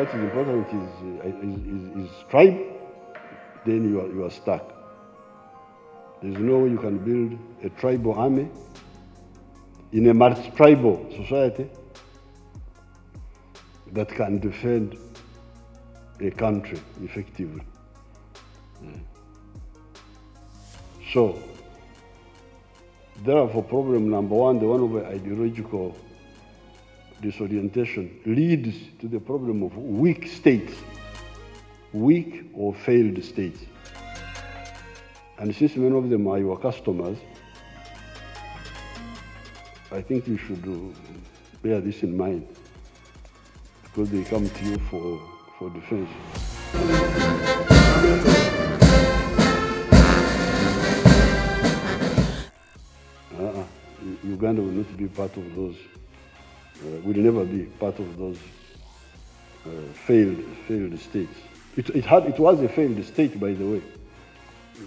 what is important is, uh, is tribe, then you are, you are stuck. There's no way you can build a tribal army in a multi-tribal society that can defend a country effectively. Yeah. So, therefore, problem number one, the one of ideological disorientation, leads to the problem of weak states, weak or failed states. And since many of them are your customers, I think you should uh, bear this in mind because they come to you for, for defense. Uh-uh. Uganda will not be part of those, will never be part of those uh, failed, failed states. It, it, had, it was a failed state, by the way,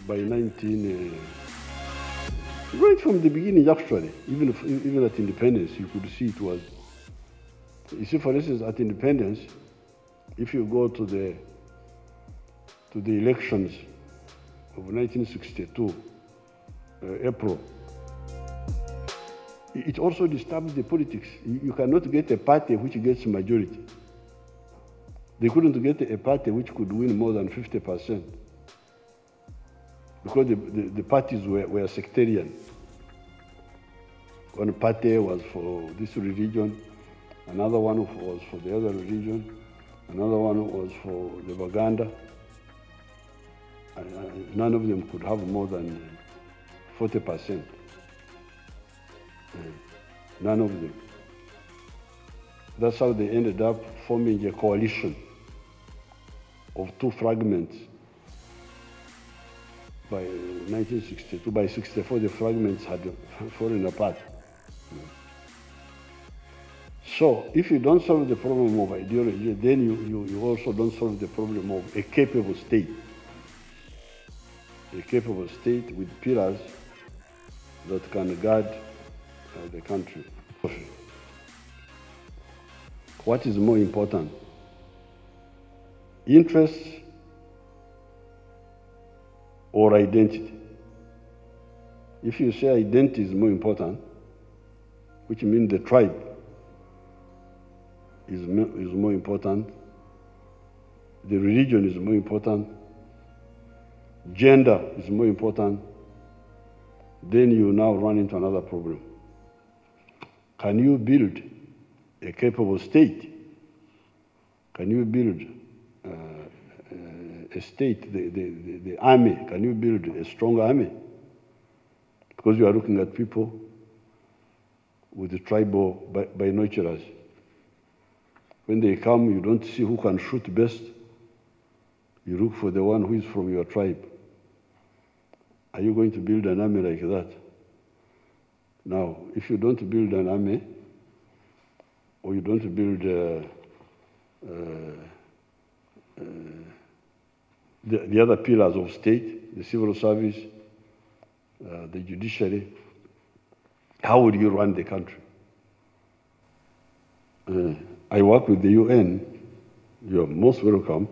by 19. Uh, right from the beginning, actually, even, if, even at independence, you could see it was. You see, for instance, at independence, if you go to the to the elections of 1962, uh, April, it also disturbs the politics. You, cannot get a party which gets majority. They couldn't get a party which could win more than 50% because the, the, the parties were, were sectarian. One party was for this religion, another one was for the other religion, another one was for the Baganda. Uh, none of them could have more than 40%. None of them. That's how they ended up forming a coalition of two fragments. By 1962, by 64, the fragments had fallen apart. So, if you don't solve the problem of ideology, then you, you, you also don't solve the problem of a capable state. A capable state with pillars that can guard uh, the country. What is more important? Interest or identity? If you say identity is more important, which means the tribe is, is more important, the religion is more important, gender is more important, then you now run into another problem. Can you build a capable state? Can you build uh, a state, the, the, the, the, army? Can you build a strong army? Because you are looking at people with the tribal binoculars. When they come, you don't see who can shoot best. You look for the one who is from your tribe. Are you going to build an army like that? Now, if you don't build an army, or you don't build uh, uh, uh, the, the, other pillars of state, the civil service, uh, the judiciary, how would you run the country? Uh, I work with the UN. You are most welcome,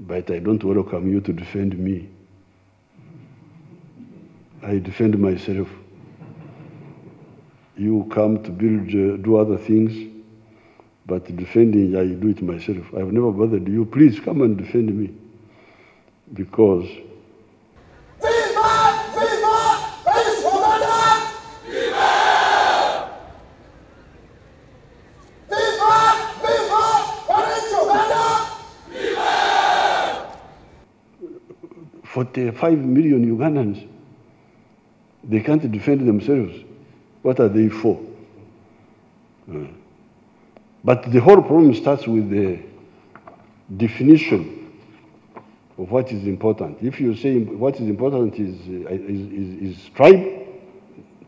but I don't welcome you to defend me. I defend myself you come to build, uh, do other things, but defending, I do it myself. I've never bothered you. Please come and defend me. Because Forty-five million Ugandans, they can't defend themselves. What are they for? Uh, but the whole problem starts with the definition of what is important. If you say what is important is, uh, is, is, is tribe,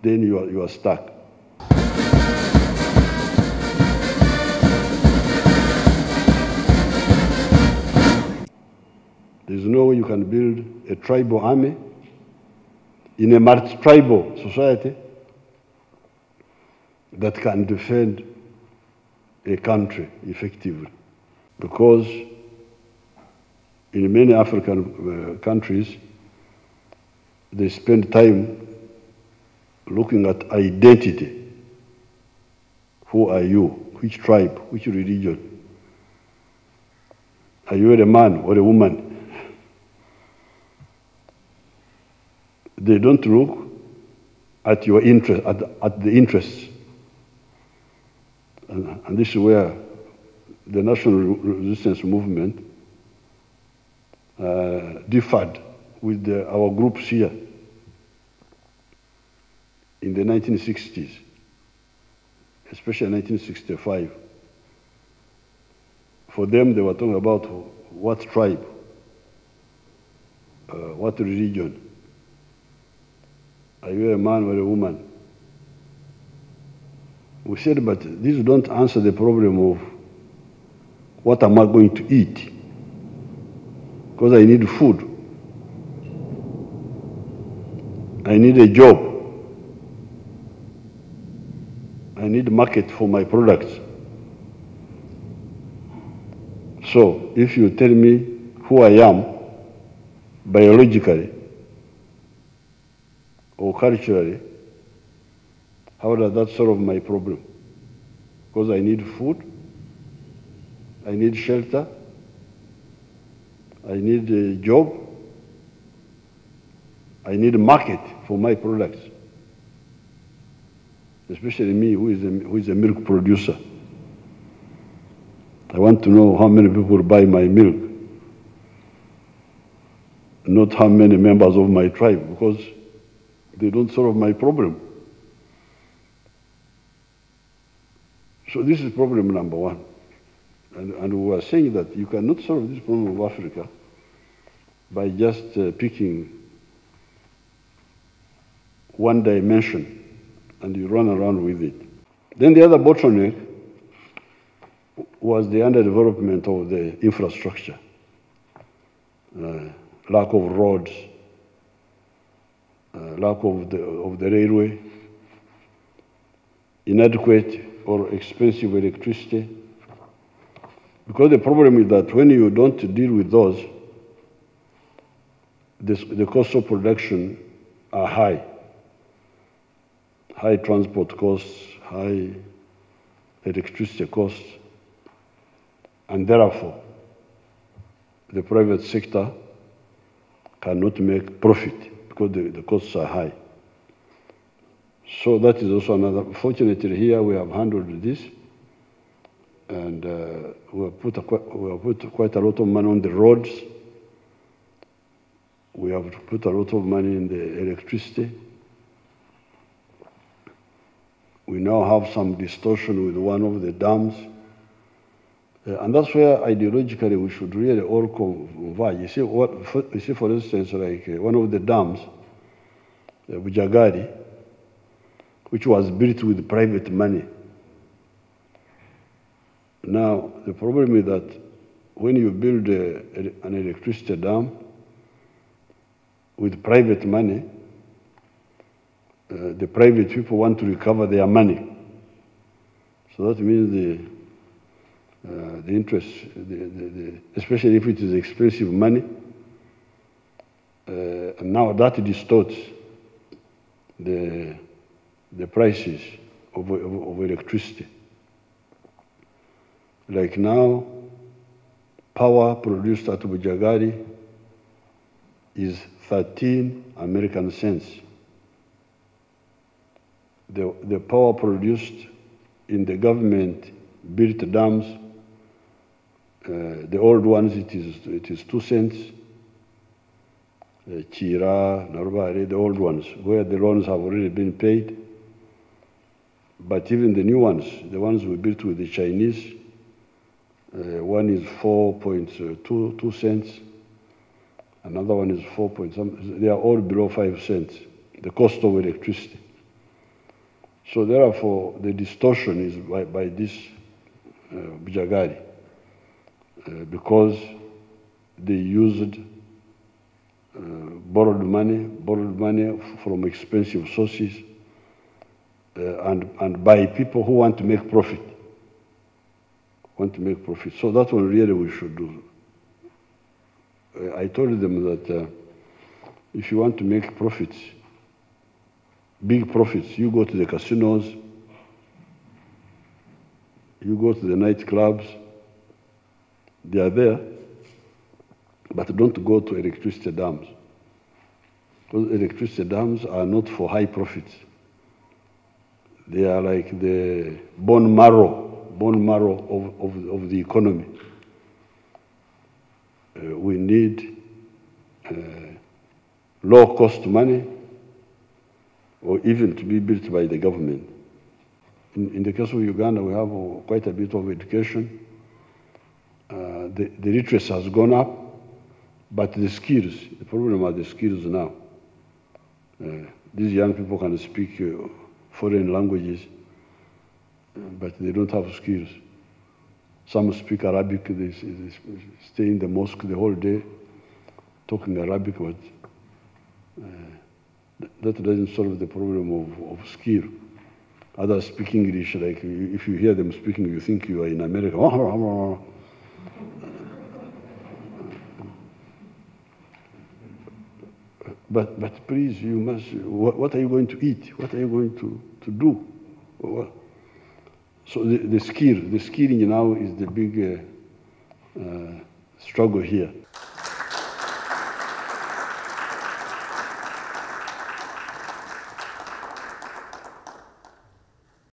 then you are, you are stuck. There's no way you can build a tribal army in a multi-tribal society that can defend a country effectively. because in many African uh, countries, they spend time looking at identity. Who are you? Which tribe? Which religion? Are you a man or a woman? They don't look at your interest, at, at the interests. And, this is where the national resistance movement uh, differed with the, our groups here in the 1960s, especially 1965. For them, they were talking about what tribe, uh, what religion. Are you a man or a woman? We said, but these don't answer the problem of what am I going to eat? Because I need food. I need a job. I need market for my products. So if you tell me who I am biologically or culturally, how does that solve my problem? Because I need food, I need shelter, I need a job, I need a market for my products, especially me, who is a, who is a milk producer. I want to know how many people buy my milk, not how many members of my tribe, because they don't solve my problem. So this is problem number one. And, and we are saying that you cannot solve this problem of Africa by just uh, picking one dimension and you run around with it. Then the other bottleneck was the underdevelopment of the infrastructure, uh, lack of roads, uh, lack of the, of the railway, inadequate or expensive electricity. Because the problem is that when you don't deal with those, this, the cost of production are high. High transport costs, high electricity costs, and therefore the private sector cannot make profit because the, the costs are high. So that is also another. Fortunately, here we have handled this, and uh, we, have put a, we have put quite a lot of money on the roads. We have put a lot of money in the electricity. We now have some distortion with one of the dams. Uh, and that's where ideologically we should really all converge. You see, what, for, you see for instance, like uh, one of the dams, uh, Bujagali, which was built with private money. Now, the problem is that when you build a, an electricity dam with private money, uh, the private people want to recover their money. So that means the, uh, the interest, the, the, the, especially if it is expensive money, uh, and now that distorts the, the prices of, of, of electricity. Like now, power produced at Bujagali is 13 American cents. The, the power produced in the government built dams, uh, the old ones, it is, it is two cents. Uh, Kiira, Nalubaale, the old ones, where the loans have already been paid. But even the new ones, the ones we built with the Chinese, uh, one is 4.22 cents, another one is 4 point some, they are all below 5 cents, the cost of electricity. So therefore, the distortion is by, by this uh, Bujagali, uh, because they used uh, borrowed money, borrowed money from expensive sources, uh, and, and by people who want to make profit want to make profit. So that's what really we should do. Uh, I told them that uh, if you want to make profits, big profits, you go to the casinos, you go to the nightclubs, they are there, but don't go to electricity dams. Those electricity dams are not for high profits. They are like the bone marrow, bone marrow of, of, of the economy. Uh, we need uh, low cost money or even to be built by the government. In, in the case of Uganda, we have uh, quite a bit of education. Uh, the, the literacy has gone up, but the skills, the problem are the skills now. Uh, these young people can speak uh, foreign languages, but they don't have skills. Some speak Arabic, they, they stay in the mosque the whole day talking Arabic, but uh, that doesn't solve the problem of, of skill. Others speak English, like if you hear them speaking, you think you are in America. But, but please, you must, what, what, are you going to eat? What are you going to, to do? So the, the skill, the skilling now is the big uh, uh, struggle here.